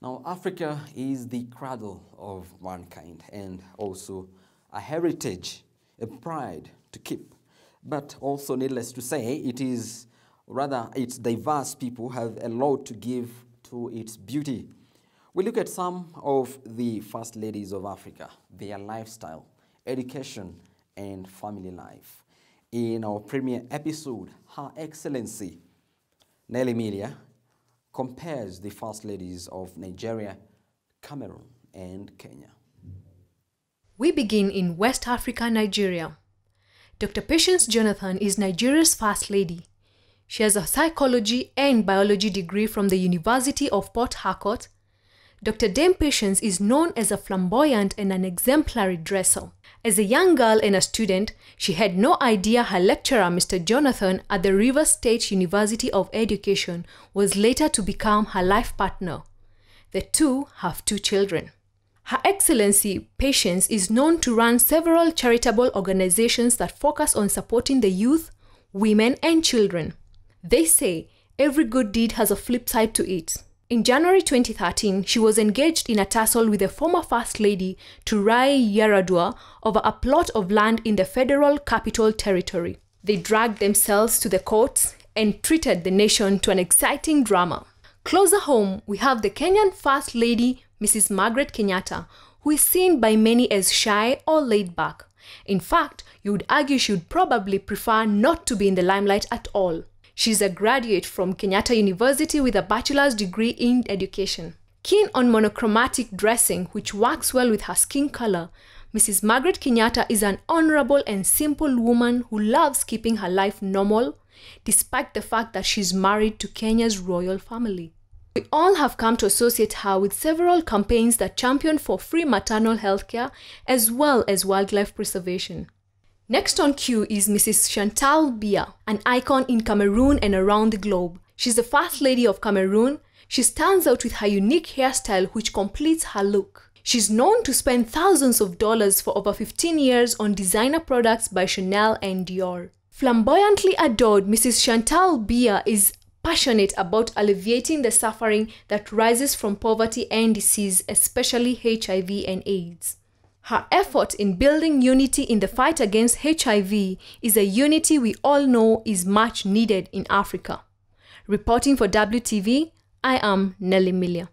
Now, Africa is the cradle of mankind and also a heritage, a pride to keep. But also, needless to say, it is rather its diverse people have a lot to give to its beauty. We look at some of the first ladies of Africa, their lifestyle, education, and family life. In our premiere episode, Her Excellency Nelly Milya compares the first ladies of Nigeria, Cameroon, and Kenya. We begin in West Africa, Nigeria. Dr. Patience Jonathan is Nigeria's first lady. She has a psychology and biology degree from the University of Port Harcourt. Dr. Dame Patience is known as a flamboyant and an exemplary dresser. As a young girl and a student, she had no idea her lecturer, Mr. Jonathan, at the River State University of Education, was later to become her life partner. The two have two children. Her Excellency Patience is known to run several charitable organizations that focus on supporting the youth, women, and children. They say every good deed has a flip side to it. In January 2013, she was engaged in a tussle with the former First Lady Turai Yar'Adua over a plot of land in the Federal Capital Territory. They dragged themselves to the courts and treated the nation to an exciting drama. Closer home, we have the Kenyan First Lady, Mrs. Margaret Kenyatta, who is seen by many as shy or laid back. In fact, you would argue she would probably prefer not to be in the limelight at all. She's a graduate from Kenyatta University with a bachelor's degree in education. Keen on monochromatic dressing, which works well with her skin color, Mrs. Margaret Kenyatta is an honorable and simple woman who loves keeping her life normal, despite the fact that she's married to Kenya's royal family. We all have come to associate her with several campaigns that champion for free maternal healthcare as well as wildlife preservation. Next on queue is Mrs. Chantal Biya, an icon in Cameroon and around the globe. She's the first lady of Cameroon. She stands out with her unique hairstyle which completes her look. She's known to spend thousands of dollars for over 15 years on designer products by Chanel and Dior. Flamboyantly adored, Mrs. Chantal Biya is passionate about alleviating the suffering that rises from poverty and disease, especially HIV and AIDS. Her effort in building unity in the fight against HIV is a unity we all know is much needed in Africa. Reporting for WTV, I am Nelly Milya.